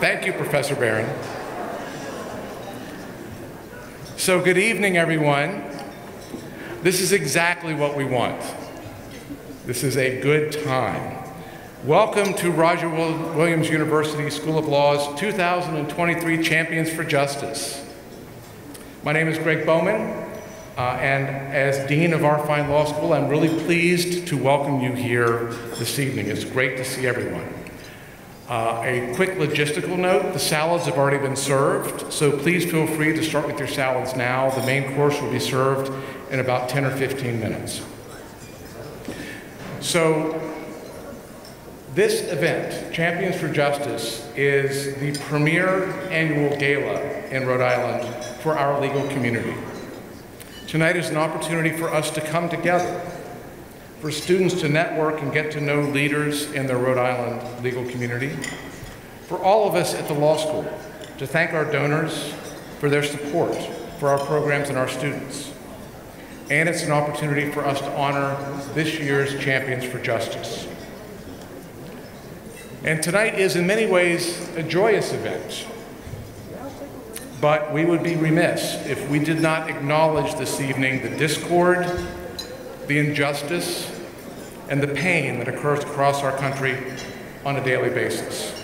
Thank you, Professor Barron. So, good evening, everyone. This is exactly what we want. This is a good time. Welcome to Roger Williams University School of Law's 2023 Champions for Justice. My name is Greg Bowman, uh, and as Dean of our fine law school, I'm really pleased to welcome you here this evening. It's great to see everyone. Uh, a quick logistical note, the salads have already been served, so please feel free to start with your salads now. The main course will be served in about 10 or 15 minutes. So this event, Champions for Justice, is the premier annual gala in Rhode Island for our legal community. Tonight is an opportunity for us to come together for students to network and get to know leaders in the Rhode Island legal community, for all of us at the law school to thank our donors for their support for our programs and our students. And it's an opportunity for us to honor this year's Champions for Justice. And tonight is in many ways a joyous event. But we would be remiss if we did not acknowledge this evening the discord the injustice, and the pain that occurs across our country on a daily basis.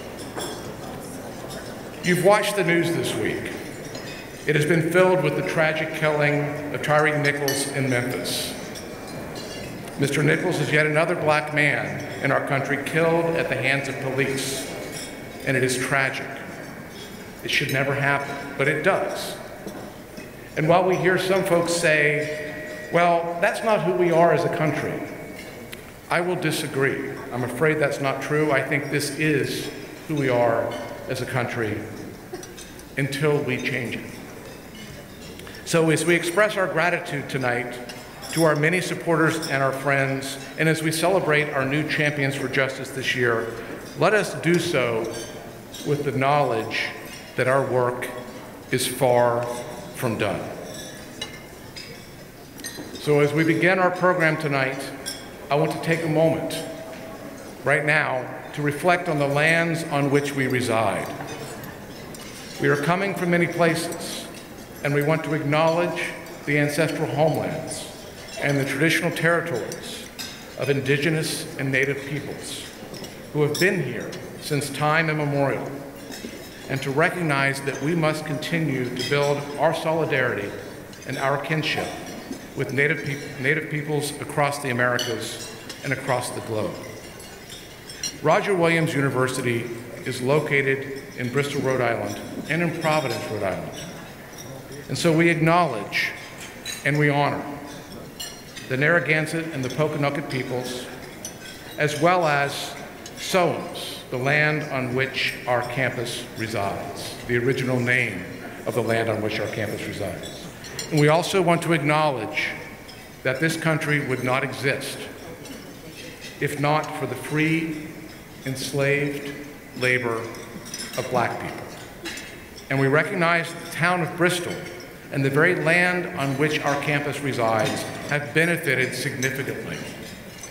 You've watched the news this week. It has been filled with the tragic killing of Tyre Nichols in Memphis. Mr. Nichols is yet another black man in our country killed at the hands of police, and it is tragic. It should never happen, but it does. And while we hear some folks say well, that's not who we are as a country. I will disagree. I'm afraid that's not true. I think this is who we are as a country until we change it. So, as we express our gratitude tonight to our many supporters and our friends, and as we celebrate our new Champions for Justice this year, let us do so with the knowledge that our work is far from done. So as we begin our program tonight, I want to take a moment right now to reflect on the lands on which we reside. We are coming from many places, and we want to acknowledge the ancestral homelands and the traditional territories of indigenous and native peoples who have been here since time immemorial, and to recognize that we must continue to build our solidarity and our kinship with Native, pe Native peoples across the Americas and across the globe. Roger Williams University is located in Bristol, Rhode Island, and in Providence, Rhode Island. And so we acknowledge and we honor the Narragansett and the Pokanoket peoples, as well as Sowams, the land on which our campus resides, the original name of the land on which our campus resides. And we also want to acknowledge that this country would not exist if not for the free, enslaved labor of black people. And we recognize the town of Bristol and the very land on which our campus resides have benefited significantly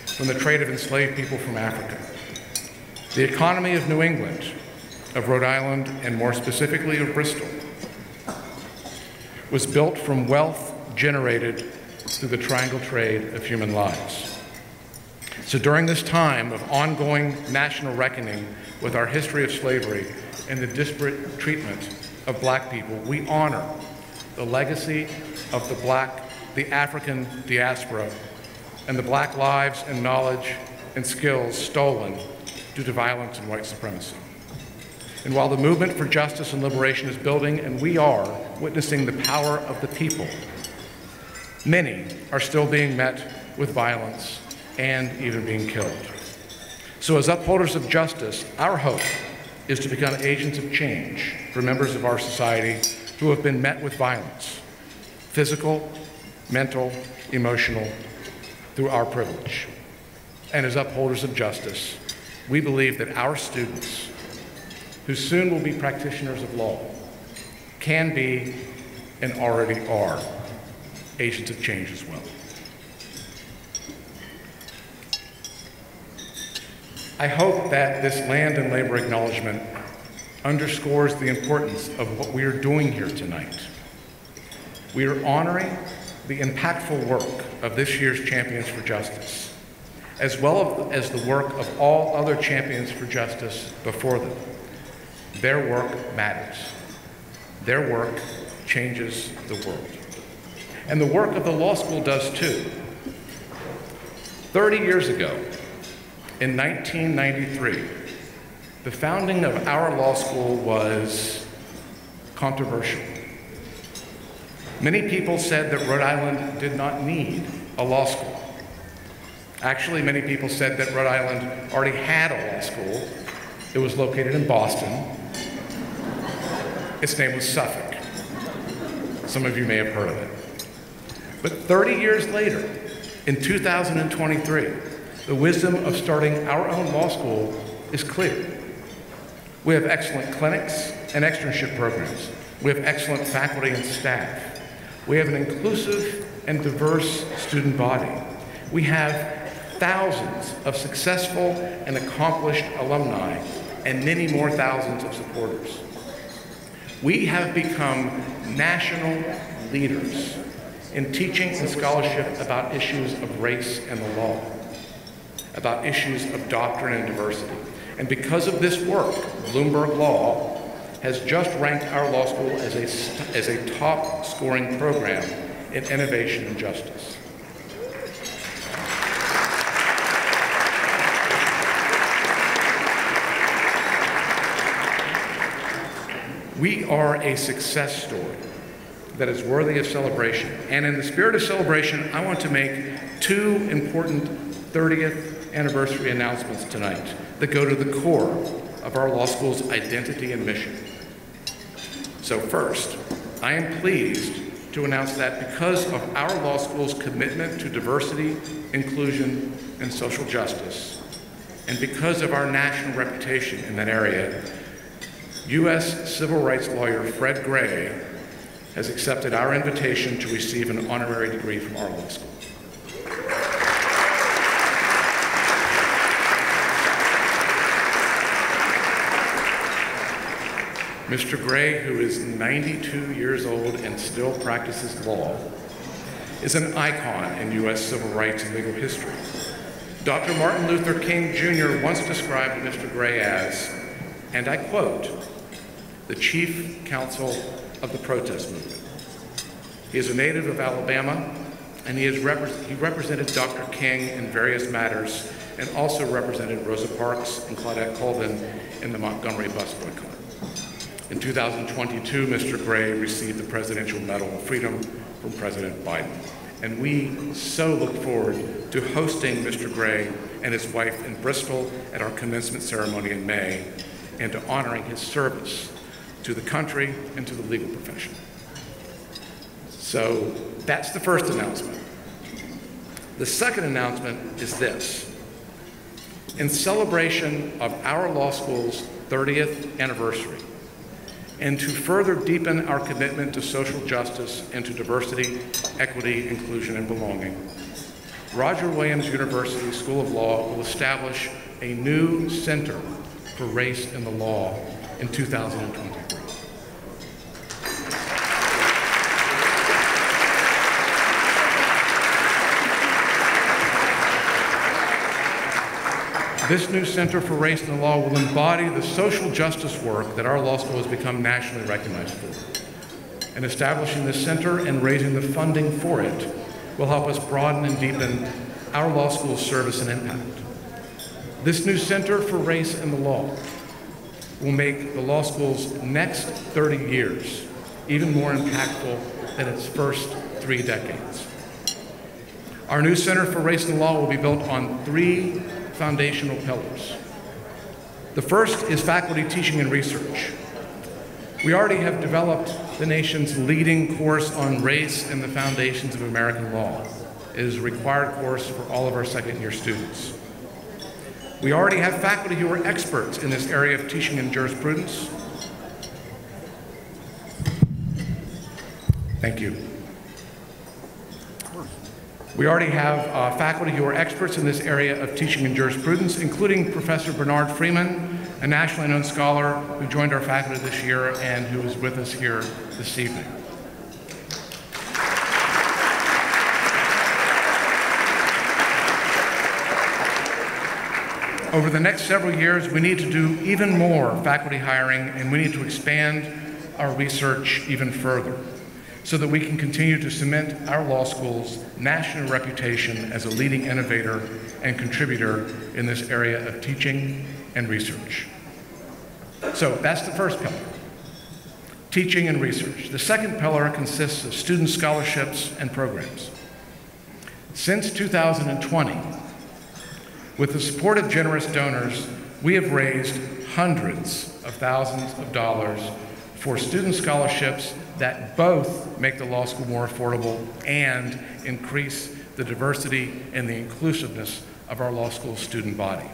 from the trade of enslaved people from Africa. The economy of New England, of Rhode Island, and more specifically of Bristol, was built from wealth generated through the triangle trade of human lives. So during this time of ongoing national reckoning with our history of slavery and the disparate treatment of black people, we honor the legacy of the black, the African diaspora, and the black lives and knowledge and skills stolen due to violence and white supremacy. And while the movement for justice and liberation is building, and we are witnessing the power of the people, many are still being met with violence and even being killed. So, as upholders of justice, our hope is to become agents of change for members of our society who have been met with violence physical, mental, emotional through our privilege. And as upholders of justice, we believe that our students who soon will be practitioners of law, can be and already are agents of change as well. I hope that this land and labor acknowledgement underscores the importance of what we are doing here tonight. We are honoring the impactful work of this year's Champions for Justice, as well as the work of all other champions for justice before them. Their work matters. Their work changes the world. And the work of the law school does too. 30 years ago, in 1993, the founding of our law school was controversial. Many people said that Rhode Island did not need a law school. Actually, many people said that Rhode Island already had a law school. It was located in Boston. Its name was Suffolk. Some of you may have heard of it. But 30 years later, in 2023, the wisdom of starting our own law school is clear. We have excellent clinics and externship programs. We have excellent faculty and staff. We have an inclusive and diverse student body. We have thousands of successful and accomplished alumni and many more thousands of supporters. We have become national leaders in teaching and scholarship about issues of race and the law, about issues of doctrine and diversity. And because of this work, Bloomberg Law has just ranked our law school as a, as a top scoring program in innovation and justice. We are a success story that is worthy of celebration. And in the spirit of celebration, I want to make two important 30th anniversary announcements tonight that go to the core of our law school's identity and mission. So first, I am pleased to announce that because of our law school's commitment to diversity, inclusion, and social justice, and because of our national reputation in that area, U.S. civil rights lawyer Fred Gray has accepted our invitation to receive an honorary degree from our law school. Mr. Gray, who is 92 years old and still practices law, is an icon in U.S. civil rights and legal history. Dr. Martin Luther King Jr. once described Mr. Gray as, and I quote, the chief counsel of the protest movement. He is a native of Alabama, and he, repre he represented Dr. King in various matters and also represented Rosa Parks and Claudette Colvin in the Montgomery bus boycott. In 2022, Mr. Gray received the Presidential Medal of Freedom from President Biden. And we so look forward to hosting Mr. Gray and his wife in Bristol at our commencement ceremony in May and to honoring his service to the country and to the legal profession. So that's the first announcement. The second announcement is this. In celebration of our law school's 30th anniversary, and to further deepen our commitment to social justice and to diversity, equity, inclusion, and belonging, Roger Williams University School of Law will establish a new center for race in the law in 2023. This new Center for Race and the Law will embody the social justice work that our law school has become nationally recognized for. And establishing this center and raising the funding for it will help us broaden and deepen our law school's service and impact. This new Center for Race and the Law will make the law school's next 30 years even more impactful than its first three decades. Our new Center for Race and Law will be built on three foundational pillars. The first is faculty teaching and research. We already have developed the nation's leading course on race and the foundations of American law. It is a required course for all of our second year students. We already have faculty who are experts in this area of teaching and jurisprudence. Thank you. We already have uh, faculty who are experts in this area of teaching and jurisprudence, including Professor Bernard Freamon, a nationally known scholar who joined our faculty this year and who is with us here this evening. Over the next several years, we need to do even more faculty hiring and we need to expand our research even further so that we can continue to cement our law school's national reputation as a leading innovator and contributor in this area of teaching and research. So that's the first pillar teaching and research. The second pillar consists of student scholarships and programs. Since 2020, with the support of generous donors, we have raised hundreds of thousands of dollars for student scholarships that both make the law school more affordable and increase the diversity and the inclusiveness of our law school student body.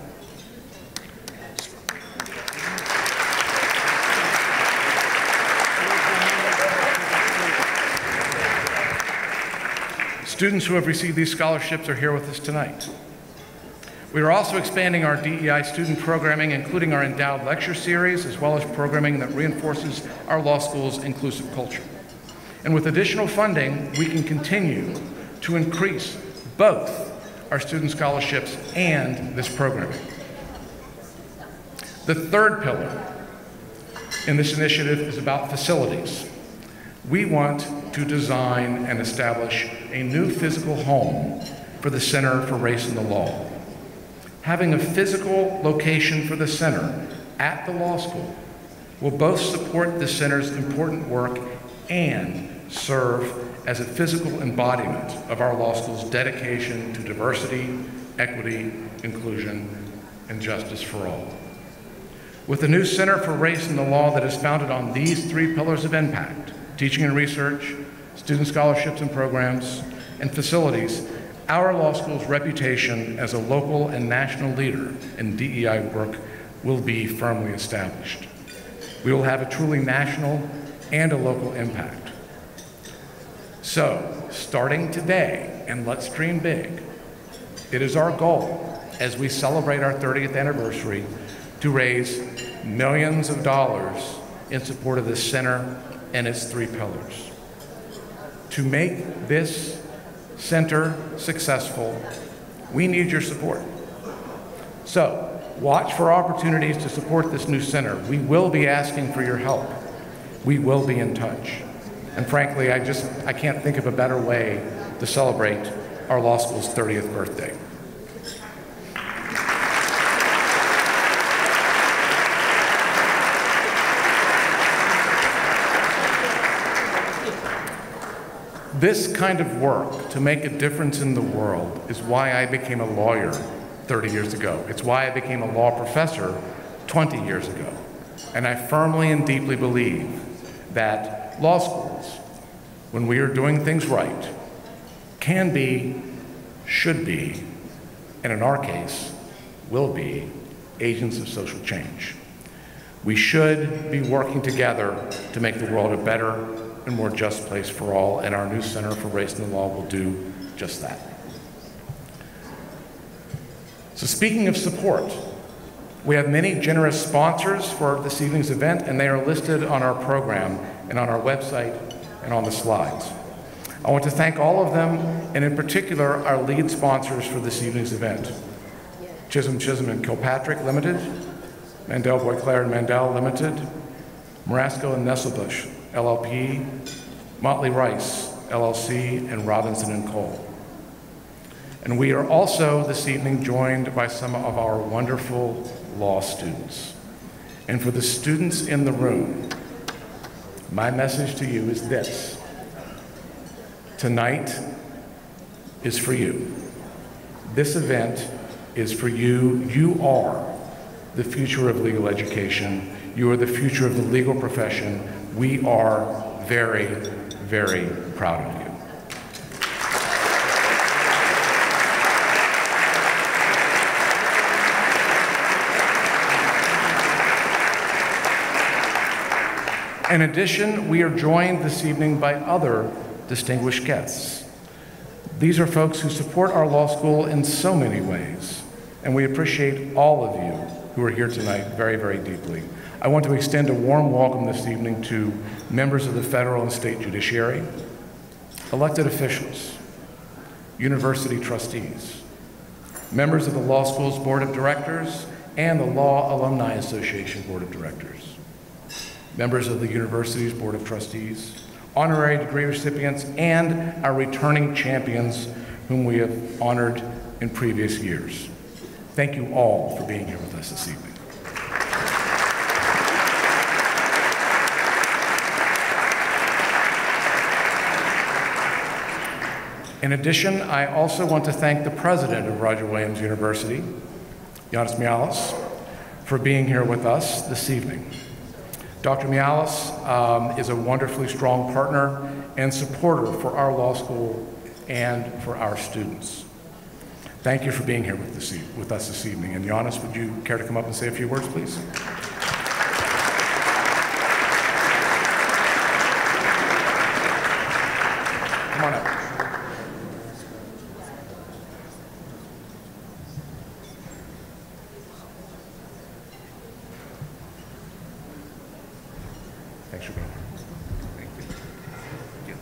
Students who have received these scholarships are here with us tonight. We are also expanding our DEI student programming, including our endowed lecture series, as well as programming that reinforces our law school's inclusive culture. And with additional funding, we can continue to increase both our student scholarships and this programming. The third pillar in this initiative is about facilities. We want to design and establish a new physical home for the Center for Race and the Law having a physical location for the center at the law school will both support the center's important work and serve as a physical embodiment of our law school's dedication to diversity, equity, inclusion, and justice for all. With the new Center for Race and the Law that is founded on these three pillars of impact teaching and research, student scholarships and programs, and facilities our law school's reputation as a local and national leader in DEI work will be firmly established. We will have a truly national and a local impact. So, starting today, and let's dream big, it is our goal as we celebrate our 30th anniversary to raise millions of dollars in support of this center and its three pillars. To make this center successful, we need your support. So, watch for opportunities to support this new center. We will be asking for your help. We will be in touch. And frankly, I just I can't think of a better way to celebrate our law school's 30th birthday. This kind of work to make a difference in the world is why I became a lawyer 30 years ago. It's why I became a law professor 20 years ago. And I firmly and deeply believe that law schools, when we are doing things right, can be, should be, and in our case, will be agents of social change. We should be working together to make the world a better, and more just place for all, and our new Center for Race and the Law will do just that. So, speaking of support, we have many generous sponsors for this evening's event, and they are listed on our program and on our website and on the slides. I want to thank all of them, and in particular, our lead sponsors for this evening's event Chisholm, Chisholm, and Kilpatrick Limited, Mandel, Boisclair, and Mandel Limited, Marasco and Nesselbush LLP, Motley Rice, LLC, and Robinson and Cole. And we are also this evening joined by some of our wonderful law students. And for the students in the room, my message to you is this. Tonight is for you. This event is for you. You are the future of legal education. You are the future of the legal profession. We are very, very proud of you. In addition, we are joined this evening by other distinguished guests. These are folks who support our law school in so many ways, and we appreciate all of you who are here tonight very, very deeply. I want to extend a warm welcome this evening to members of the federal and state judiciary, elected officials, university trustees, members of the Law School's Board of Directors, and the Law Alumni Association Board of Directors, members of the university's Board of Trustees, honorary degree recipients, and our returning champions whom we have honored in previous years. Thank you all for being here with us this evening. In addition, I also want to thank the president of Roger Williams University, Yanis Miaoulis, for being here with us this evening. Dr. Miaoulis um, is a wonderfully strong partner and supporter for our law school and for our students. Thank you for being here with, this, with us this evening. And Yanis, would you care to come up and say a few words, please? Come on up. Thanks for being here. Thank you.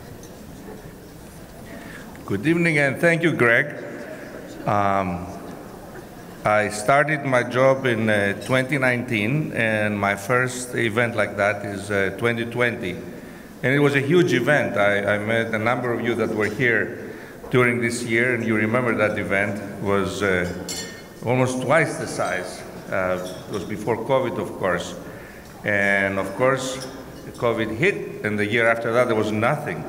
Good evening and thank you, Greg. Um, I started my job in uh, 2019 and my first event like that is uh, 2020. And it was a huge event. I, I met a number of you that were here during this year and you remember that event was uh, almost twice the size. Uh, it was before COVID, of course. And of course, COVID hit and the year after that there was nothing.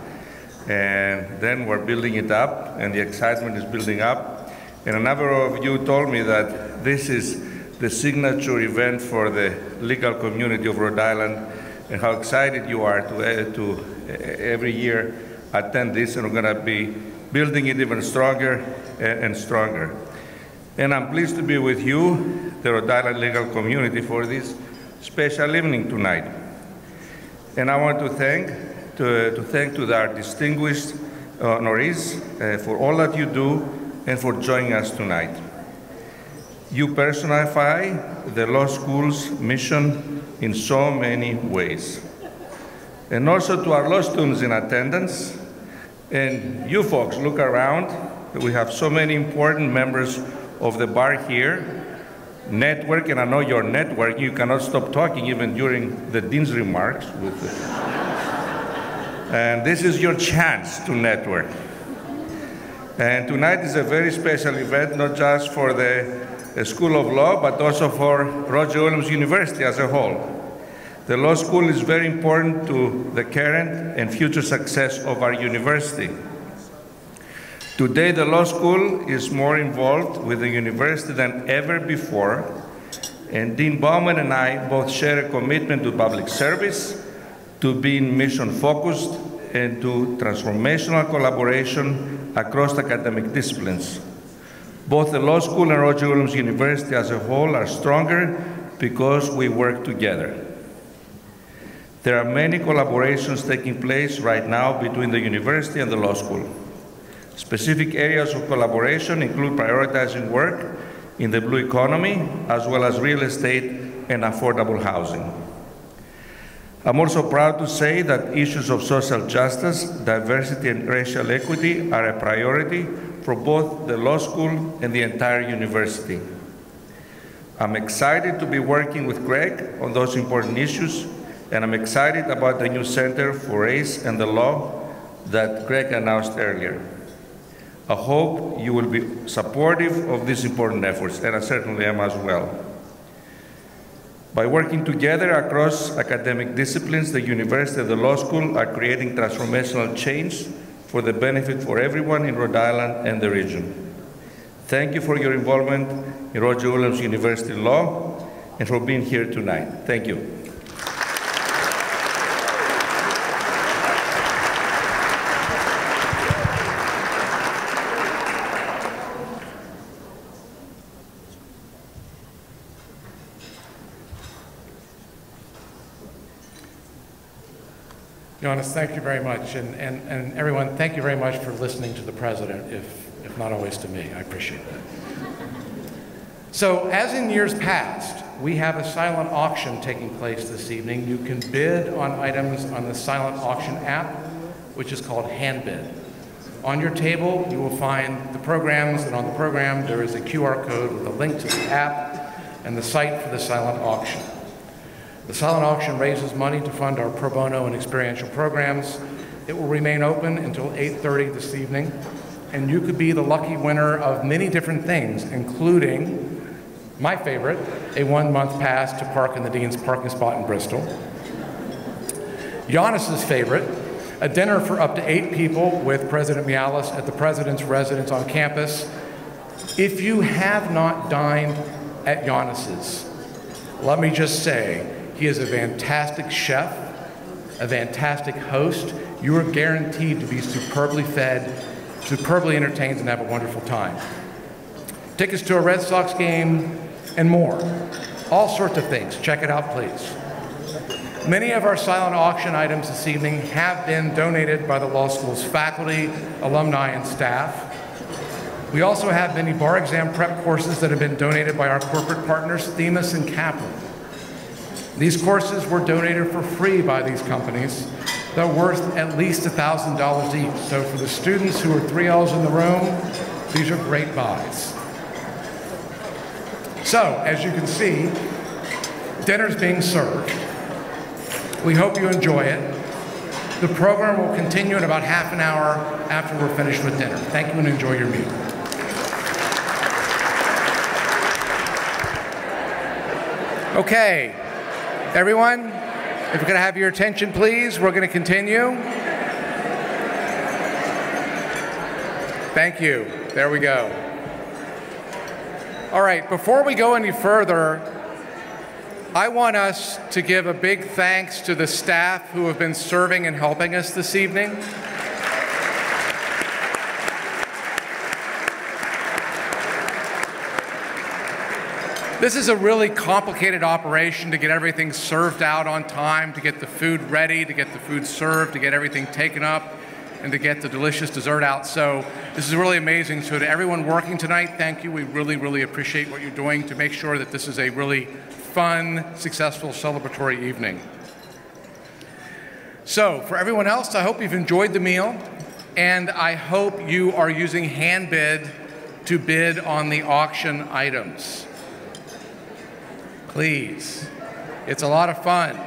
And then we're building it up, and the excitement is building up. And a number of you told me that this is the signature event for the legal community of Rhode Island, and how excited you are to, uh, to uh, every year attend this, and we're going to be building it even stronger and, and stronger. And I'm pleased to be with you, the Rhode Island legal community, for this special evening tonight. And I want to thank to, to thank to our distinguished uh, honorees uh, for all that you do and for joining us tonight. You personify the law school's mission in so many ways. And also to our law students in attendance, and you folks, look around. We have so many important members of the bar here. Network, and I know you're networking. You cannot stop talking even during the dean's remarks. With the and this is your chance to network. And tonight is a very special event, not just for the School of Law, but also for Roger Williams University as a whole. The law school is very important to the current and future success of our university. Today, the law school is more involved with the university than ever before, and Dean Bowman and I both share a commitment to public service, to being mission focused, and to transformational collaboration across academic disciplines. Both the law school and Roger Williams University as a whole are stronger because we work together. There are many collaborations taking place right now between the university and the law school. Specific areas of collaboration include prioritizing work in the blue economy, as well as real estate and affordable housing. I'm also proud to say that issues of social justice, diversity, and racial equity are a priority for both the law school and the entire university. I'm excited to be working with Greg on those important issues, and I'm excited about the new Center for Race and the Law that Greg announced earlier. I hope you will be supportive of these important efforts, and I certainly am as well. By working together across academic disciplines, the university and the law school are creating transformational change for the benefit for everyone in Rhode Island and the region. Thank you for your involvement in Roger Williams University Law and for being here tonight. Thank you. Jonas, thank you very much. And, and, and everyone, thank you very much for listening to the president, if, if not always to me. I appreciate that. So, as in years past, we have a silent auction taking place this evening. You can bid on items on the silent auction app, which is called HandBid. On your table, you will find the programs, and on the program, there is a QR code with a link to the app and the site for the silent auction. The silent auction raises money to fund our pro bono and experiential programs. It will remain open until 8:30 this evening, and you could be the lucky winner of many different things, including my favorite, a one-month pass to park in the Dean's parking spot in Bristol. Giannis's favorite, a dinner for up to eight people with President Miaoulis at the President's residence on campus. If you have not dined at Giannis's, let me just say, he is a fantastic chef, a fantastic host. You are guaranteed to be superbly fed, superbly entertained, and have a wonderful time. Tickets to a Red Sox game and more. All sorts of things. Check it out, please. Many of our silent auction items this evening have been donated by the law school's faculty, alumni, and staff. We also have many bar exam prep courses that have been donated by our corporate partners, Themis and Kaplan. These courses were donated for free by these companies, though worth at least $1,000 each. So for the students who are 3Ls in the room, these are great buys. So, as you can see, dinner's being served. We hope you enjoy it. The program will continue in about half an hour after we're finished with dinner. Thank you and enjoy your meal. Okay, everyone, if you're going to have your attention, please, we're going to continue. Thank you. There we go. All right, before we go any further, I want us to give a big thanks to the staff who have been serving and helping us this evening. This is a really complicated operation to get everything served out on time, to get the food ready, to get the food served, to get everything taken up, and to get the delicious dessert out. So this is really amazing. So to everyone working tonight, thank you. We really, really appreciate what you're doing to make sure that this is a really fun, successful, celebratory evening. So, for everyone else, I hope you've enjoyed the meal, and I hope you are using HandBid to bid on the auction items. Please. It's a lot of fun.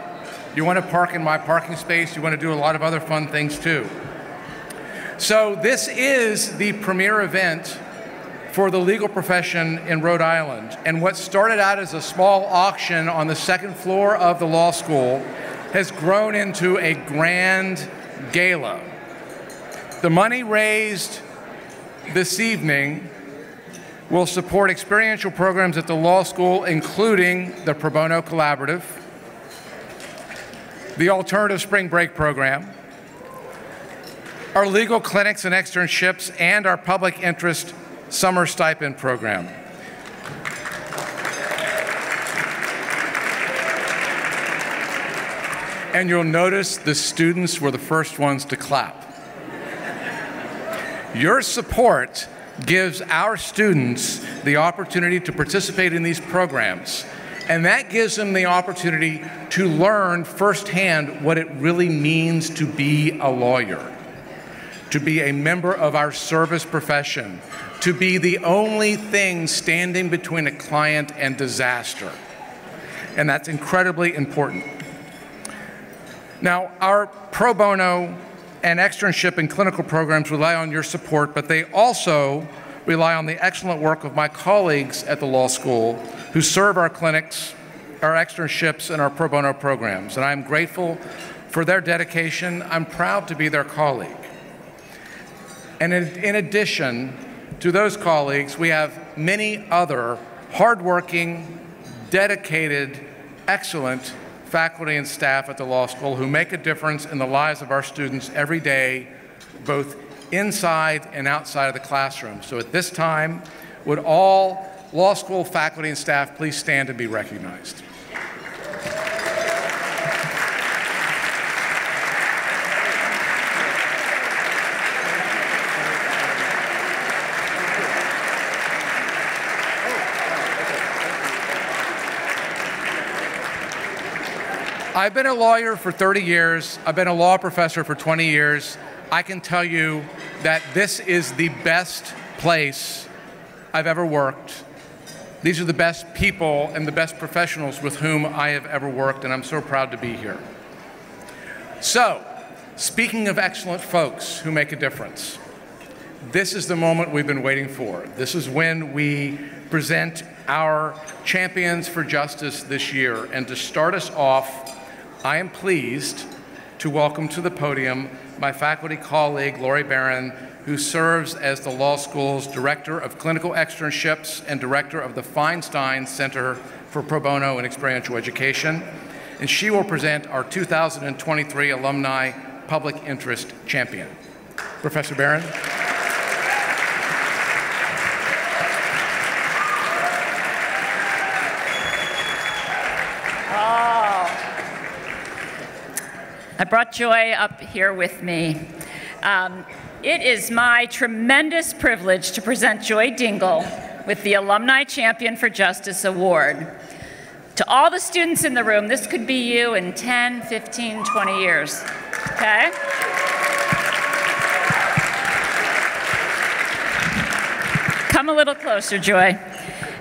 You want to park in my parking space, you want to do a lot of other fun things too. So, this is the premier event for the legal profession in Rhode Island. And what started out as a small auction on the second floor of the law school has grown into a grand gala. The money raised this evening will support experiential programs at the law school, including the Pro Bono Collaborative, the Alternative Spring Break Program, our legal clinics and externships, and our public interest summer stipend program. And you'll notice the students were the first ones to clap. Your support gives our students the opportunity to participate in these programs. And that gives them the opportunity to learn firsthand what it really means to be a lawyer, to be a member of our service profession, to be the only thing standing between a client and disaster. And that's incredibly important. Now, our pro bono and externship and clinical programs rely on your support, but they also rely on the excellent work of my colleagues at the law school who serve our clinics, our externships, and our pro bono programs. And I'm grateful for their dedication. I'm proud to be their colleague. And in, in addition, to those colleagues, we have many other hardworking, dedicated, excellent faculty and staff at the law school who make a difference in the lives of our students every day, both inside and outside of the classroom. So at this time, would all law school faculty and staff please stand and be recognized? I've been a lawyer for 30 years. I've been a law professor for 20 years. I can tell you that this is the best place I've ever worked. These are the best people and the best professionals with whom I have ever worked, and I'm so proud to be here. So, speaking of excellent folks who make a difference, this is the moment we've been waiting for. This is when we present our champions for justice this year. And to start us off, I am pleased to welcome to the podium my faculty colleague, Laurie Barron, who serves as the law school's Director of Clinical Externships and Director of the Feinstein Center for Pro Bono and Experiential Education. And she will present our 2023 Alumni Public Interest Champion. Professor Barron. I brought Joy up here with me. Um, it is my tremendous privilege to present Joy Dingle with the Alumni Champion for Justice Award. To all the students in the room, this could be you in 10, 15, 20 years, okay? Come a little closer, Joy.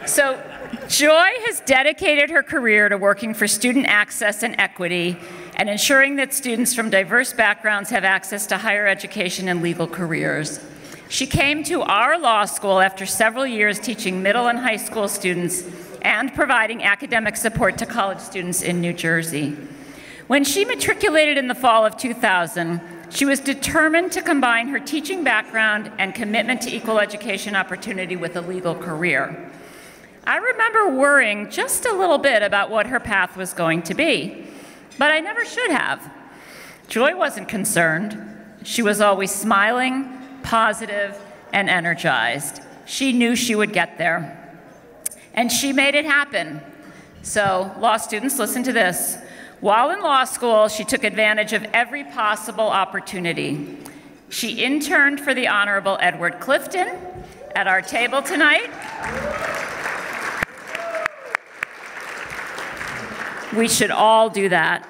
So, Joy has dedicated her career to working for student access and equity and ensuring that students from diverse backgrounds have access to higher education and legal careers. She came to our law school after several years teaching middle and high school students and providing academic support to college students in New Jersey. When she matriculated in the fall of 2000, she was determined to combine her teaching background and commitment to equal education opportunity with a legal career. I remember worrying just a little bit about what her path was going to be but I never should have. Joy wasn't concerned. She was always smiling, positive, and energized. She knew she would get there. And she made it happen. So, law students, listen to this. While in law school, she took advantage of every possible opportunity. She interned for the Honorable Edward Clifton at our table tonight. We should all do that.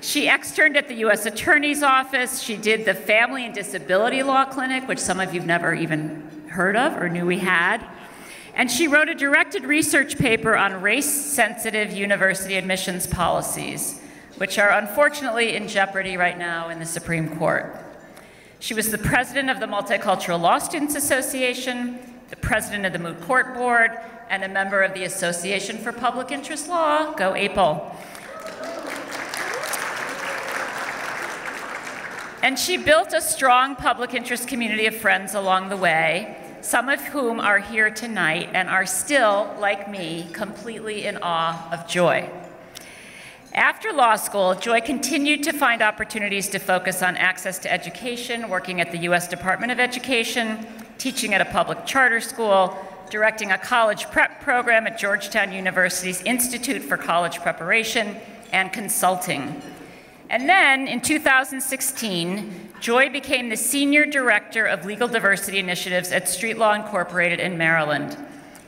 She externed at the U.S. Attorney's Office. She did the Family and Disability Law Clinic, which some of you've never even heard of or knew we had. And she wrote a directed research paper on race-sensitive university admissions policies, which are unfortunately in jeopardy right now in the Supreme Court. She was the president of the Multicultural Law Students Association, the president of the Moot Court Board, and a member of the Association for Public Interest Law, go APL. And she built a strong public interest community of friends along the way, some of whom are here tonight and are still, like me, completely in awe of Joy. After law school, Joy continued to find opportunities to focus on access to education, working at the U.S. Department of Education, teaching at a public charter school, directing a college prep program at Georgetown University's Institute for College Preparation, and consulting. And then in 2016, Joy became the Senior Director of Legal Diversity Initiatives at Street Law Incorporated in Maryland.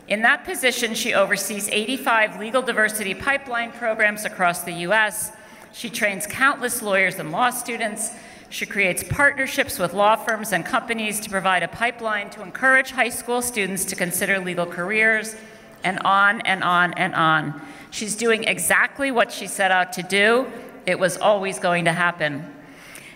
In that position, she oversees 85 legal diversity pipeline programs across the US. She trains countless lawyers and law students she creates partnerships with law firms and companies to provide a pipeline to encourage high school students to consider legal careers, and on and on and on. She's doing exactly what she set out to do. It was always going to happen.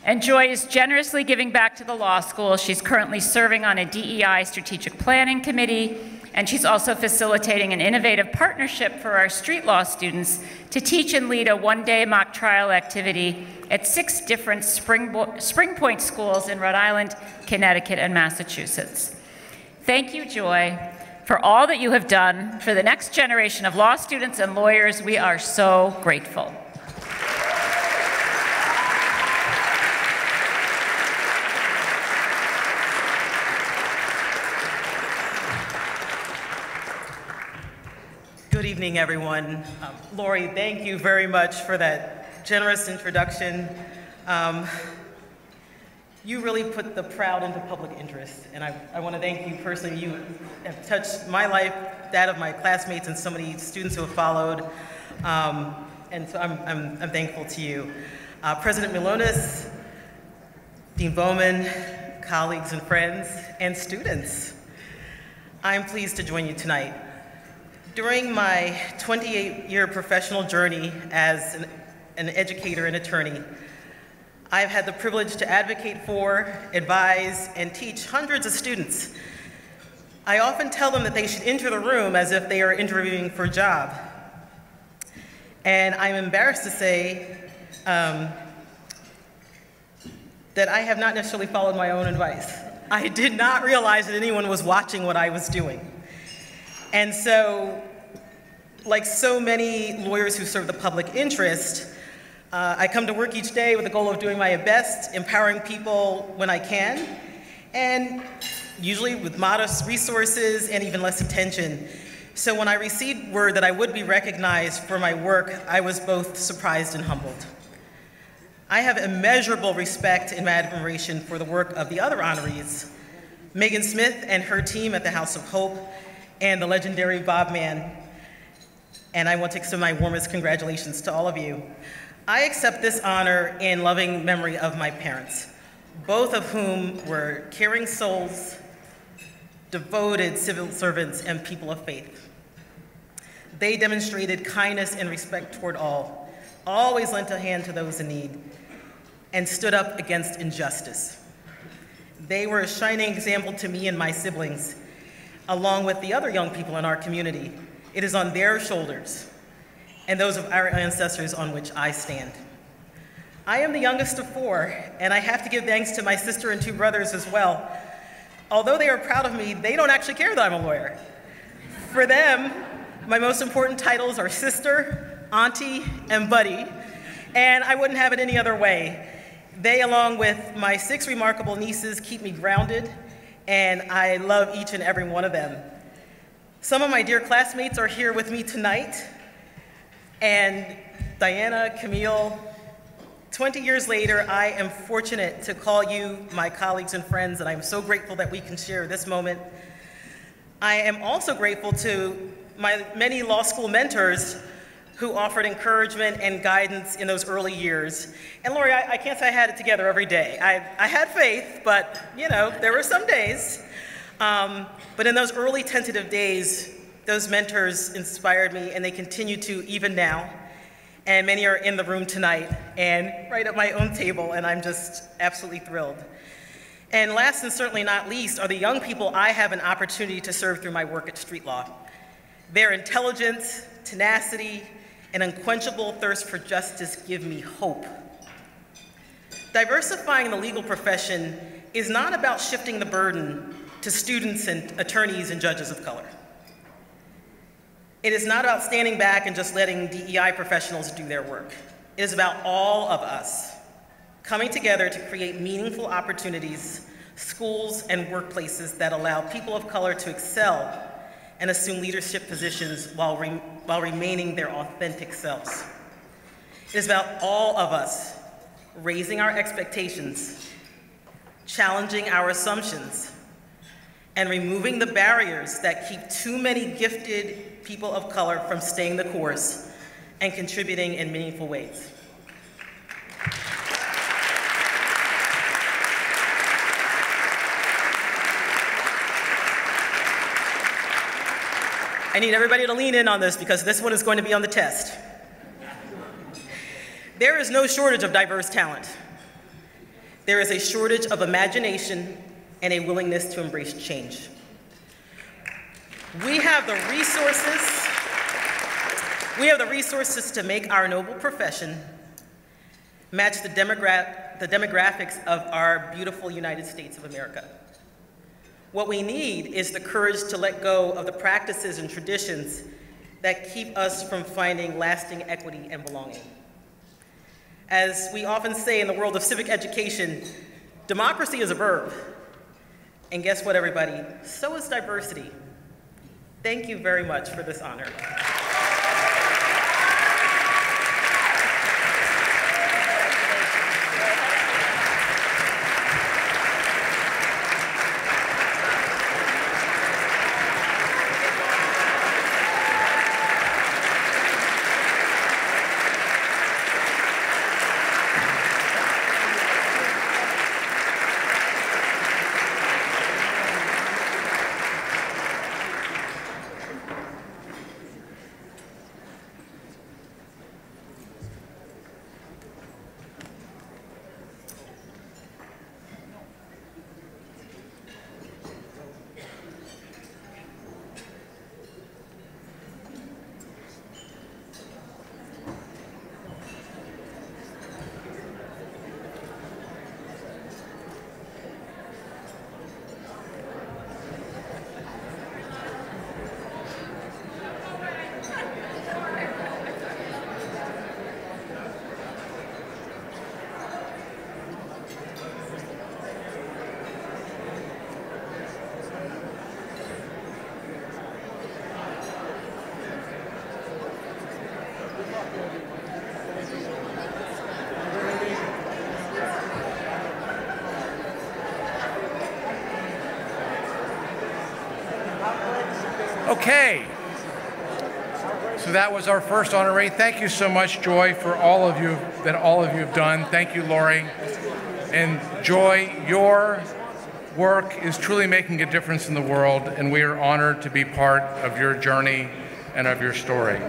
And Joy is generously giving back to the law school. She's currently serving on a DEI strategic planning committee and she's also facilitating an innovative partnership for our street law students to teach and lead a one-day mock trial activity at six different Spring, Spring Point schools in Rhode Island, Connecticut, and Massachusetts. Thank you, Joy, for all that you have done for the next generation of law students and lawyers. We are so grateful. Good evening, everyone. Um, Laurie, thank you very much for that generous introduction. Um, you really put the proud into public interest, and I, I want to thank you personally. You have touched my life, that of my classmates, and so many students who have followed. Um, and so I'm, I'm, I'm thankful to you. Uh, President Milonas, Dean Bowman, colleagues and friends, and students. I'm pleased to join you tonight. During my 28-year professional journey as an, an educator and attorney, I've had the privilege to advocate for, advise, and teach hundreds of students. I often tell them that they should enter the room as if they are interviewing for a job. And I'm embarrassed to say um, that I have not necessarily followed my own advice. I did not realize that anyone was watching what I was doing. And so, like so many lawyers who serve the public interest, uh, I come to work each day with the goal of doing my best, empowering people when I can, and usually with modest resources and even less attention. So when I received word that I would be recognized for my work, I was both surprised and humbled. I have immeasurable respect and admiration for the work of the other honorees, Megan Smith and her team at the House of Hope, and the legendary Bob Mann. And I want to extend my warmest congratulations to all of you. I accept this honor in loving memory of my parents, both of whom were caring souls, devoted civil servants, and people of faith. They demonstrated kindness and respect toward all, always lent a hand to those in need, and stood up against injustice. They were a shining example to me and my siblings, along with the other young people in our community. It is on their shoulders and those of our ancestors on which I stand. I am the youngest of four, and I have to give thanks to my sister and two brothers as well. Although they are proud of me, they don't actually care that I'm a lawyer. For them, my most important titles are sister, auntie, and buddy, and I wouldn't have it any other way. They, along with my six remarkable nieces, keep me grounded, and I love each and every one of them. Some of my dear classmates are here with me tonight, and Diana, Camille, 20 years later, I am fortunate to call you my colleagues and friends, and I'm so grateful that we can share this moment. I am also grateful to my many law school mentors who offered encouragement and guidance in those early years. And Laurie, I, I can't say I had it together every day. I, I had faith, but you know, there were some days. Um, but in those early tentative days, those mentors inspired me, and they continue to even now. And many are in the room tonight and right at my own table, and I'm just absolutely thrilled. And last and certainly not least are the young people I have an opportunity to serve through my work at Street Law. Their intelligence, tenacity, and unquenchable thirst for justice give me hope. Diversifying the legal profession is not about shifting the burden to students and attorneys and judges of color. It is not about standing back and just letting DEI professionals do their work. It is about all of us coming together to create meaningful opportunities, schools, and workplaces that allow people of color to excel and assume leadership positions while, re while remaining their authentic selves. It is about all of us raising our expectations, challenging our assumptions, and removing the barriers that keep too many gifted people of color from staying the course and contributing in meaningful ways. I need everybody to lean in on this because this one is going to be on the test. There is no shortage of diverse talent. There is a shortage of imagination and a willingness to embrace change. We have the resources, we have the resources to make our noble profession match the, demogra the demographics of our beautiful United States of America. What we need is the courage to let go of the practices and traditions that keep us from finding lasting equity and belonging. As we often say in the world of civic education, democracy is a verb. And guess what, everybody? So is diversity. Thank you very much for this honor. Okay. So that was our first honoree. Thank you so much, Joy, for all of you that all of you have done. Thank you, Laurie. And Joy, your work is truly making a difference in the world, and we are honored to be part of your journey and of your story.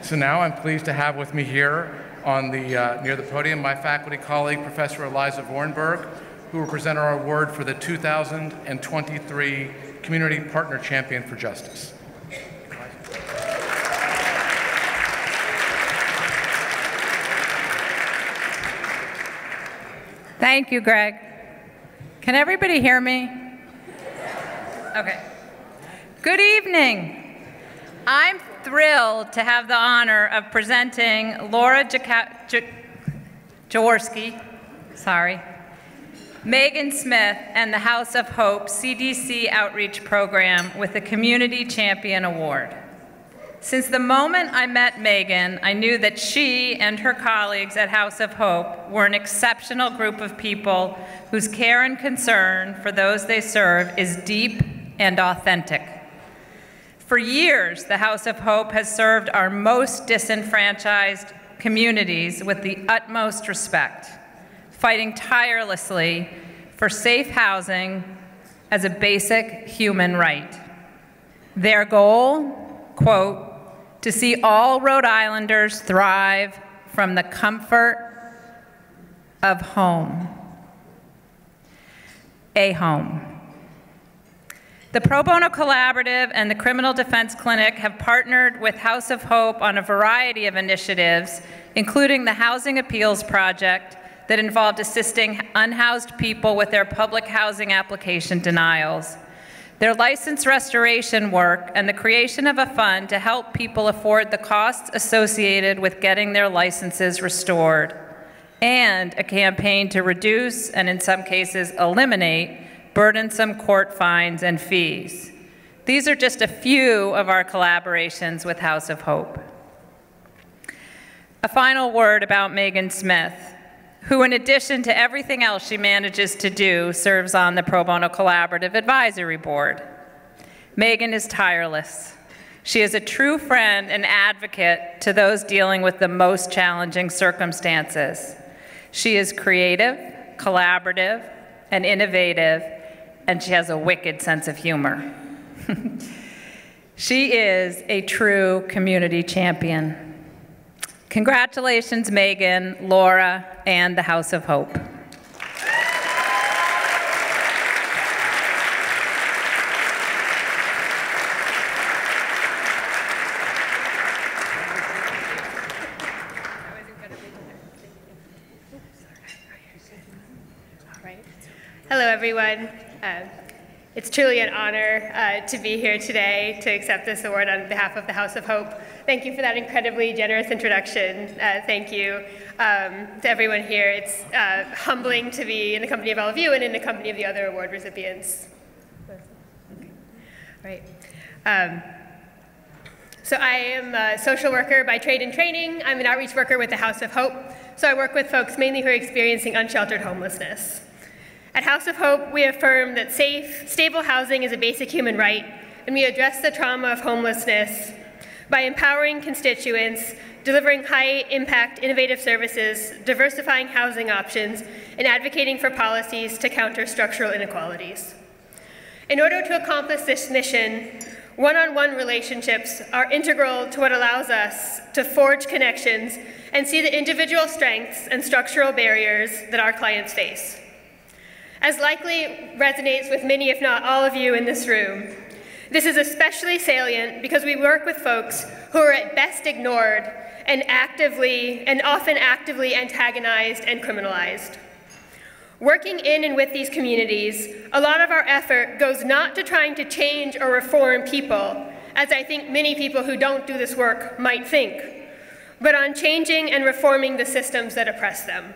So now I'm pleased to have with me here on the uh, near the podium my faculty colleague, Professor Eliza Vorenberg, who will present our award for the 2023 Community Partner Champion for Justice. Thank you, Greg. Can everybody hear me? Okay. Good evening. I'm thrilled to have the honor of presenting Laura Jaworski, sorry, Megan Smith and the House of Hope CDC Outreach Program with the Community Champion Award. Since the moment I met Megan, I knew that she and her colleagues at House of Hope were an exceptional group of people whose care and concern for those they serve is deep and authentic. For years, the House of Hope has served our most disenfranchised communities with the utmost respect fighting tirelessly for safe housing as a basic human right. Their goal, quote, to see all Rhode Islanders thrive from the comfort of home. A home. The Pro Bono Collaborative and the Criminal Defense Clinic have partnered with House of Hope on a variety of initiatives, including the Housing Appeals Project that involved assisting unhoused people with their public housing application denials. Their license restoration work and the creation of a fund to help people afford the costs associated with getting their licenses restored, and a campaign to reduce and in some cases eliminate burdensome court fines and fees. These are just a few of our collaborations with House of Hope. A final word about Megan Smith who, in addition to everything else she manages to do, serves on the Pro Bono Collaborative Advisory Board. Megan is tireless. She is a true friend and advocate to those dealing with the most challenging circumstances. She is creative, collaborative, and innovative, and she has a wicked sense of humor. she is a true community champion. Congratulations, Megan, Laura, and the House of Hope. Hello, everyone. Uh, it's truly an honor uh, to be here today to accept this award on behalf of the House of Hope. Thank you for that incredibly generous introduction. Uh, thank you um, to everyone here. It's uh, humbling to be in the company of all of you and in the company of the other award recipients. Right. Um, so I am a social worker by trade and training. I'm an outreach worker with the House of Hope. So I work with folks mainly who are experiencing unsheltered homelessness. At House of Hope, we affirm that safe, stable housing is a basic human right, and we address the trauma of homelessness by empowering constituents, delivering high-impact, innovative services, diversifying housing options, and advocating for policies to counter structural inequalities. In order to accomplish this mission, one-on-one -on -one relationships are integral to what allows us to forge connections and see the individual strengths and structural barriers that our clients face. As likely resonates with many, if not all of you in this room, this is especially salient because we work with folks who are at best ignored and actively, and often actively antagonized and criminalized. Working in and with these communities, a lot of our effort goes not to trying to change or reform people, as I think many people who don't do this work might think, but on changing and reforming the systems that oppress them.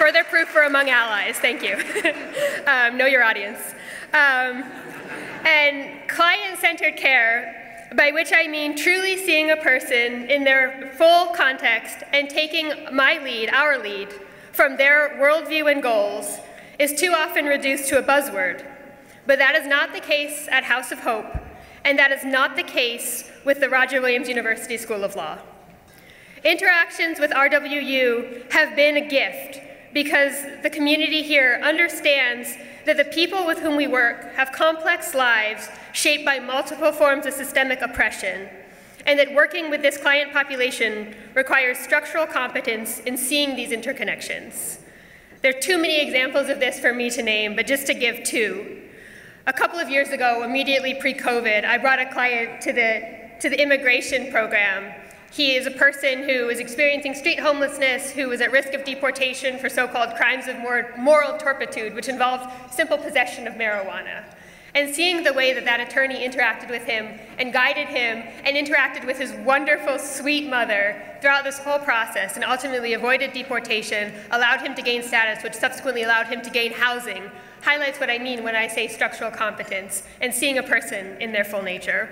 Further proof for among allies, thank you. um, know your audience. Um, and client-centered care by which I mean truly seeing a person in their full context and taking my lead, our lead, from their worldview and goals, is too often reduced to a buzzword. But that is not the case at House of Hope, and that is not the case with the Roger Williams University School of Law. Interactions with RWU have been a gift because the community here understands that the people with whom we work have complex lives shaped by multiple forms of systemic oppression, and that working with this client population requires structural competence in seeing these interconnections. There are too many examples of this for me to name, but just to give two. A couple of years ago, immediately pre-COVID, I brought a client to the, to the immigration program he is a person who is experiencing street homelessness, who is at risk of deportation for so-called crimes of moral turpitude, which involved simple possession of marijuana. And seeing the way that that attorney interacted with him and guided him and interacted with his wonderful, sweet mother throughout this whole process and ultimately avoided deportation, allowed him to gain status, which subsequently allowed him to gain housing, highlights what I mean when I say structural competence and seeing a person in their full nature.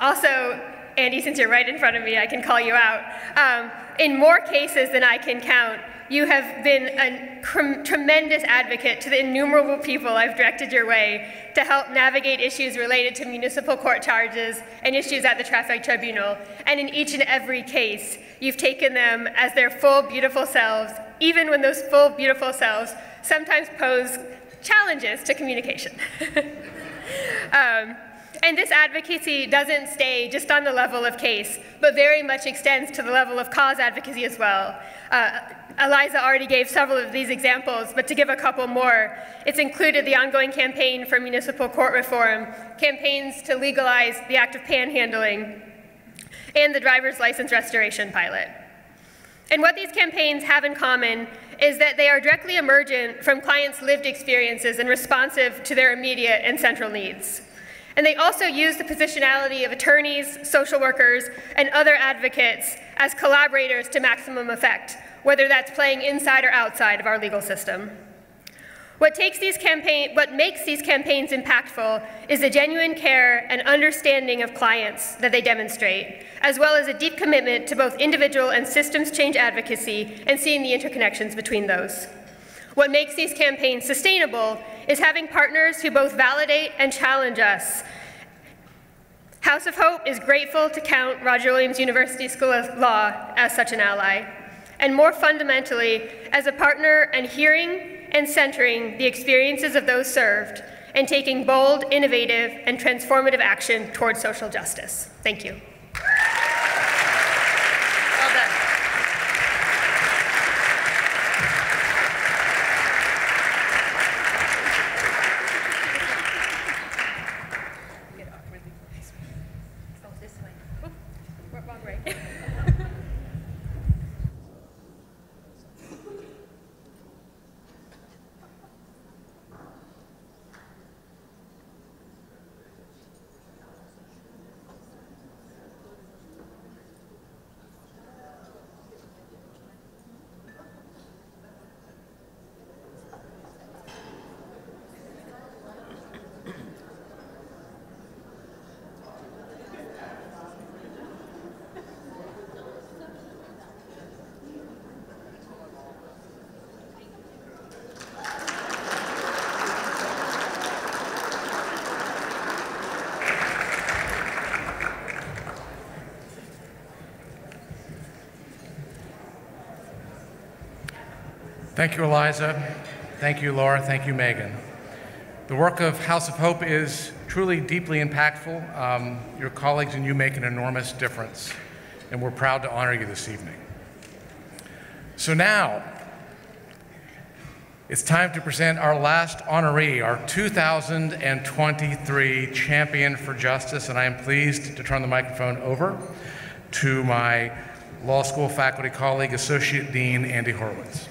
Also, Andy, since you're right in front of me, I can call you out. Um, in more cases than I can count, you have been a tremendous advocate to the innumerable people I've directed your way to help navigate issues related to municipal court charges and issues at the traffic tribunal. And in each and every case, you've taken them as their full, beautiful selves, even when those full, beautiful selves sometimes pose challenges to communication. um, and this advocacy doesn't stay just on the level of case, but very much extends to the level of cause advocacy as well. Uh, Eliza already gave several of these examples, but to give a couple more, it's included the ongoing campaign for municipal court reform, campaigns to legalize the act of panhandling, and the driver's license restoration pilot. And what these campaigns have in common is that they are directly emergent from clients' lived experiences and responsive to their immediate and central needs. And they also use the positionality of attorneys, social workers, and other advocates as collaborators to maximum effect, whether that's playing inside or outside of our legal system. What, takes these campaign, what makes these campaigns impactful is the genuine care and understanding of clients that they demonstrate, as well as a deep commitment to both individual and systems change advocacy and seeing the interconnections between those. What makes these campaigns sustainable is having partners who both validate and challenge us. House of Hope is grateful to count Roger Williams University School of Law as such an ally, and more fundamentally, as a partner in hearing and centering the experiences of those served and taking bold, innovative, and transformative action towards social justice. Thank you. Thank you, Eliza. Thank you, Laura. Thank you, Megan. The work of House of Hope is truly deeply impactful. Um, your colleagues and you make an enormous difference, and we're proud to honor you this evening. So now, it's time to present our last honoree, our 2023 Champion for Justice, and I am pleased to turn the microphone over to my law school faculty colleague, Associate Dean Andy Horwitz.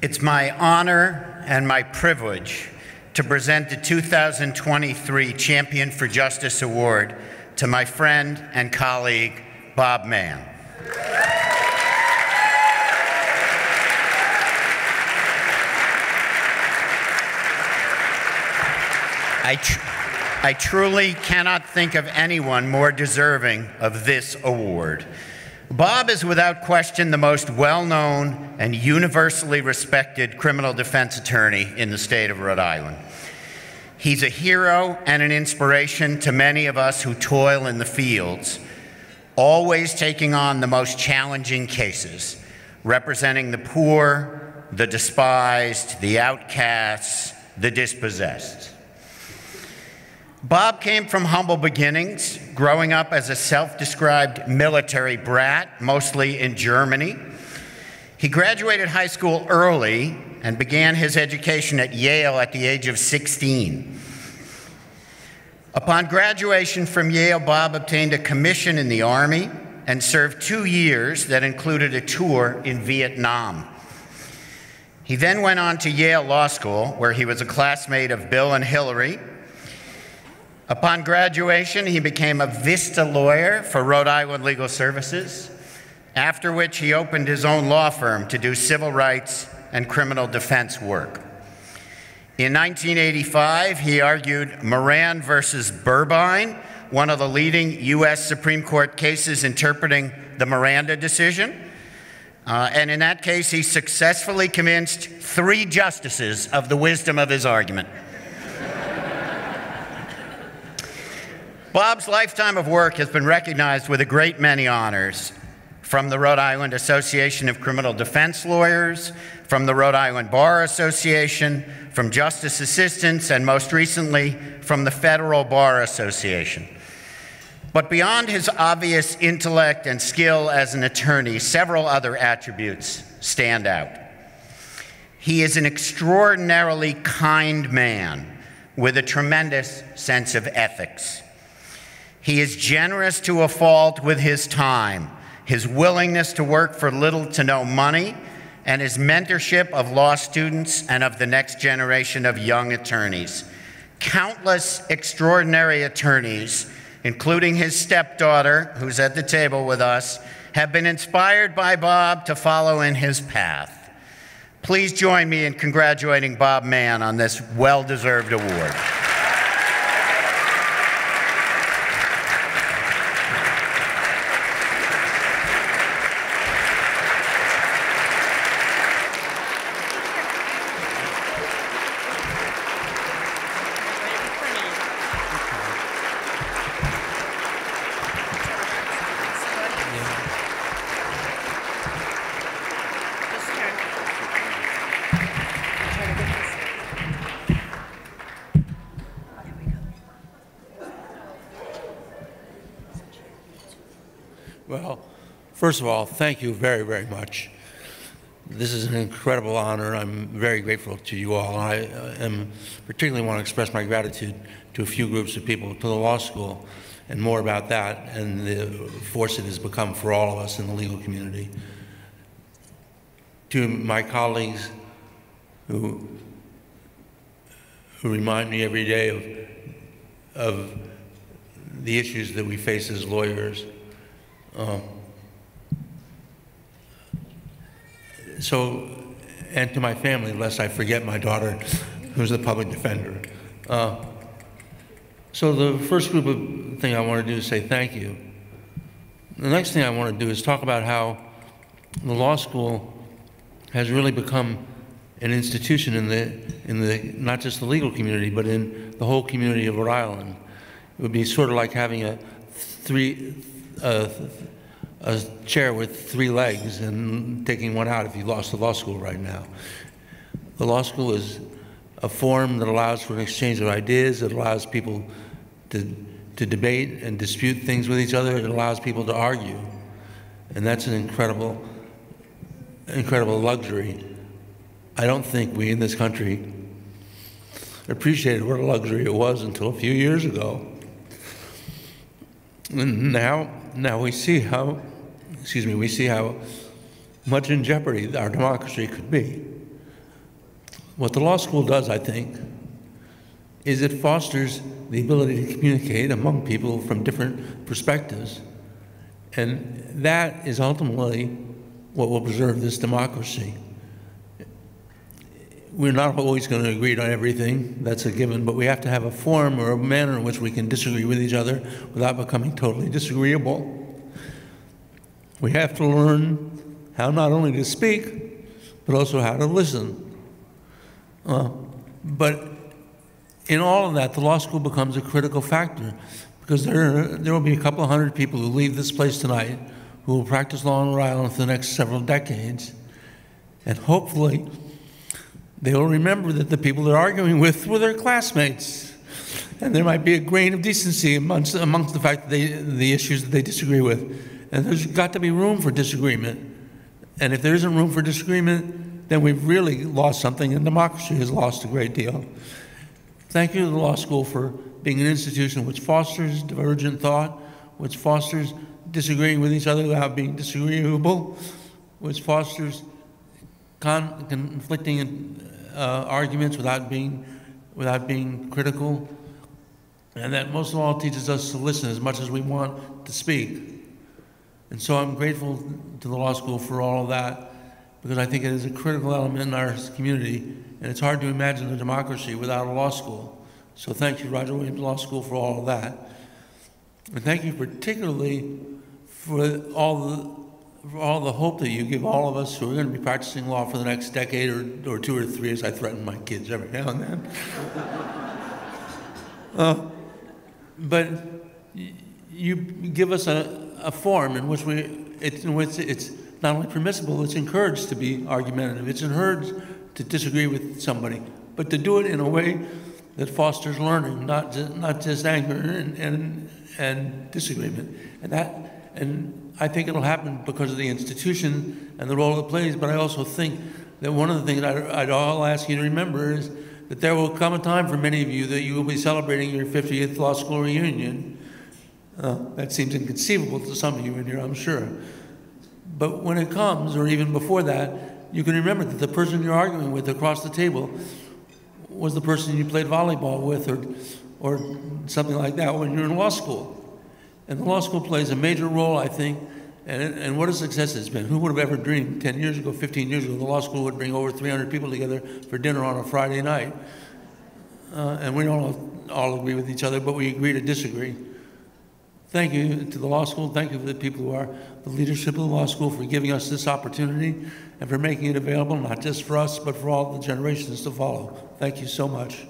It's my honor and my privilege to present the 2023 Champion for Justice Award to my friend and colleague, Bob Mann. I, tr I truly cannot think of anyone more deserving of this award. Bob is without question the most well known and universally respected criminal defense attorney in the state of Rhode Island. He's a hero and an inspiration to many of us who toil in the fields, always taking on the most challenging cases, representing the poor, the despised, the outcasts, the dispossessed. Bob came from humble beginnings, growing up as a self described military brat, mostly in Germany. He graduated high school early and began his education at Yale at the age of 16. Upon graduation from Yale, Bob obtained a commission in the Army and served two years that included a tour in Vietnam. He then went on to Yale Law School, where he was a classmate of Bill and Hillary Upon graduation, he became a VISTA lawyer for Rhode Island Legal Services, after which he opened his own law firm to do civil rights and criminal defense work. In 1985, he argued Moran versus Burbine, one of the leading U.S. Supreme Court cases interpreting the Miranda decision. Uh, and in that case, he successfully convinced three justices of the wisdom of his argument. Bob's lifetime of work has been recognized with a great many honors from the Rhode Island Association of Criminal Defense Lawyers, from the Rhode Island Bar Association, from Justice Assistance, and most recently from the Federal Bar Association. But beyond his obvious intellect and skill as an attorney, several other attributes stand out. He is an extraordinarily kind man with a tremendous sense of ethics. He is generous to a fault with his time, his willingness to work for little to no money, and his mentorship of law students and of the next generation of young attorneys. Countless extraordinary attorneys, including his stepdaughter, who's at the table with us, have been inspired by Bob to follow in his path. Please join me in congratulating Bob Mann on this well deserved award. Well, first of all, thank you very, very much. This is an incredible honor. I'm very grateful to you all. I uh, am particularly want to express my gratitude to a few groups of people, to the law school, and more about that and the force it has become for all of us in the legal community. To my colleagues who, who remind me every day of, of the issues that we face as lawyers. Um, so, and to my family, lest I forget my daughter, who's the public defender. Uh, so the first group of thing I want to do is say thank you. The next thing I want to do is talk about how the law school has really become an institution in the, in the, not just the legal community, but in the whole community of Rhode Island. It would be sort of like having a three, uh, a chair with three legs and taking one out if you lost the law school right now. The law school is a forum that allows for an exchange of ideas, it allows people to, to debate and dispute things with each other, it allows people to argue. And that's an incredible, incredible luxury. I don't think we in this country appreciated what a luxury it was until a few years ago. And now, now we see how, excuse me, we see how much in jeopardy our democracy could be. What the law school does, I think, is it fosters the ability to communicate among people from different perspectives. And that is ultimately what will preserve this democracy. We're not always going to agree on everything, that's a given, but we have to have a form or a manner in which we can disagree with each other without becoming totally disagreeable. We have to learn how not only to speak, but also how to listen. Uh, but in all of that, the law school becomes a critical factor because there, there will be a couple hundred people who leave this place tonight who will practice law on Rhode Island for the next several decades. And hopefully, they will remember that the people they're arguing with were their classmates. And there might be a grain of decency amongst, amongst the fact that they, the issues that they disagree with. And there's got to be room for disagreement. And if there isn't room for disagreement, then we've really lost something, and democracy has lost a great deal. Thank you to the law school for being an institution which fosters divergent thought, which fosters disagreeing with each other without being disagreeable, which fosters con- conflicting uh, arguments without being, without being critical, and that most of all teaches us to listen as much as we want to speak. And so I'm grateful to the law school for all of that because I think it is a critical element in our community, and it's hard to imagine a democracy without a law school. So thank you, Roger Williams Law School, for all of that. And thank you particularly for all the for all the hope that you give all of us who are going to be practicing law for the next decade or, or two or three, as I threaten my kids every now and then. uh, but you give us a, a form in which, we, it, in which it's not only permissible, it's encouraged to be argumentative. It's encouraged to disagree with somebody, but to do it in a way that fosters learning, not just, not just anger and, and, and disagreement. And that, and I think it'll happen because of the institution and the role it plays, but I also think that one of the things I'd, I'd all ask you to remember is that there will come a time for many of you that you will be celebrating your 50th law school reunion. Uh, that seems inconceivable to some of you in here, I'm sure. But when it comes, or even before that, you can remember that the person you're arguing with across the table was the person you played volleyball with or, or something like that when you're in law school. And the law school plays a major role, I think, and, and what a success it's been. Who would have ever dreamed 10 years ago, 15 years ago, the law school would bring over 300 people together for dinner on a Friday night? Uh, and we don't all agree with each other, but we agree to disagree. Thank you to the law school. Thank you to the people who are the leadership of the law school for giving us this opportunity and for making it available, not just for us, but for all the generations to follow. Thank you so much.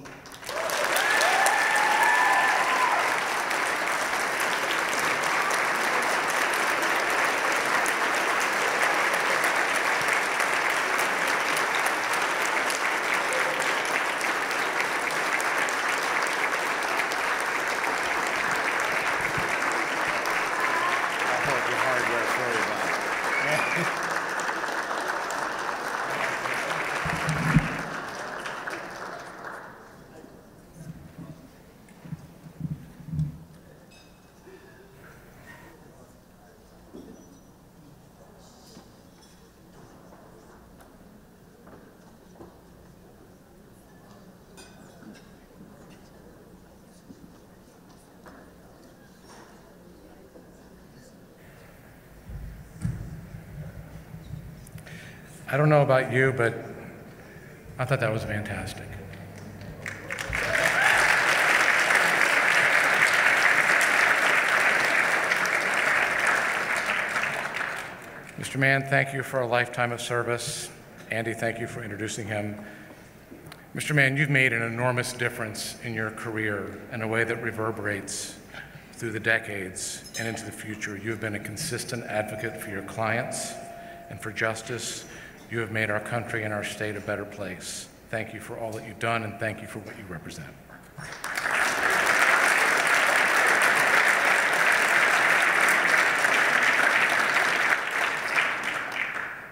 I don't know about you, but I thought that was fantastic. Mr. Mann, thank you for a lifetime of service. Andy, thank you for introducing him. Mr. Mann, you've made an enormous difference in your career in a way that reverberates through the decades and into the future. You have been a consistent advocate for your clients and for justice you have made our country and our state a better place. Thank you for all that you've done, and thank you for what you represent.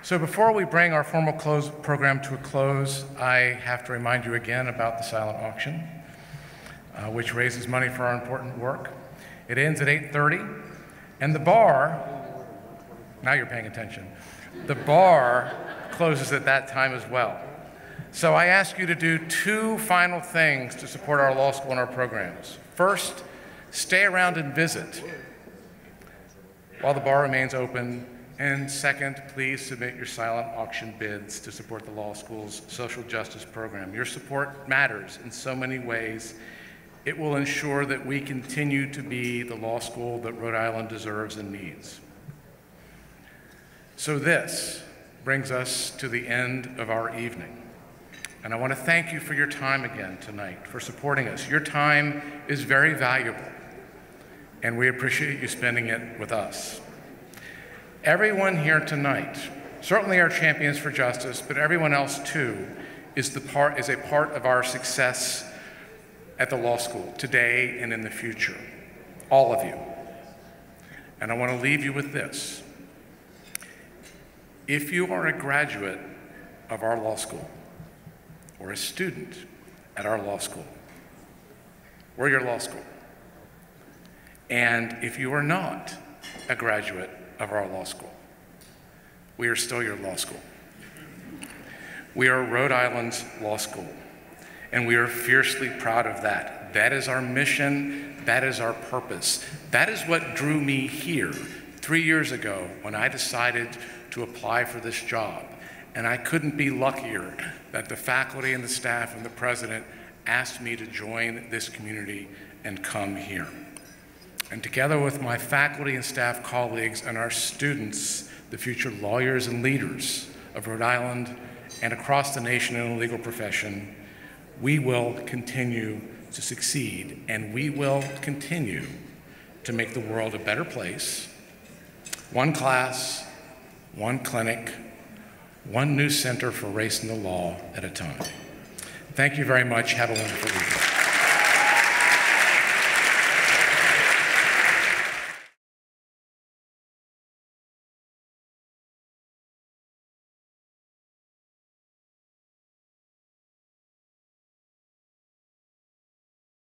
So before we bring our formal close program to a close, I have to remind you again about the silent auction, uh, which raises money for our important work. It ends at 8.30, and the bar, now you're paying attention, the bar closes at that time as well. So I ask you to do two final things to support our law school and our programs. First, stay around and visit while the bar remains open And second, please submit your silent auction bids to support the law school's social justice program. Your support matters in so many ways. It will ensure that we continue to be the law school that Rhode Island deserves and needs. So, this brings us to the end of our evening. And I want to thank you for your time again tonight, for supporting us. Your time is very valuable, and we appreciate you spending it with us. Everyone here tonight, certainly our champions for justice, but everyone else too, is, the part, is a part of our success at the law school today and in the future. All of you. And I want to leave you with this. If you are a graduate of our law school or a student at our law school, we're your law school. And if you are not a graduate of our law school, we are still your law school. We are Rhode Island's law school, and we are fiercely proud of that. That is our mission, that is our purpose. That is what drew me here three years ago when I decided to apply for this job. And I couldn't be luckier that the faculty and the staff and the president asked me to join this community and come here. And together with my faculty and staff colleagues and our students, the future lawyers and leaders of Rhode Island and across the nation in the legal profession, we will continue to succeed and we will continue to make the world a better place, one class, one clinic, one new center for race and the law at a time. Thank you very much. Have a wonderful evening.